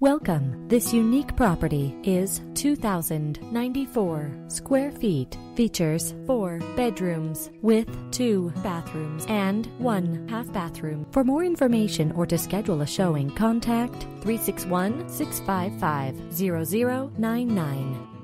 Welcome. This unique property is 2,094 square feet. Features four bedrooms with two bathrooms and one half bathroom. For more information or to schedule a showing, contact 361 655 0099.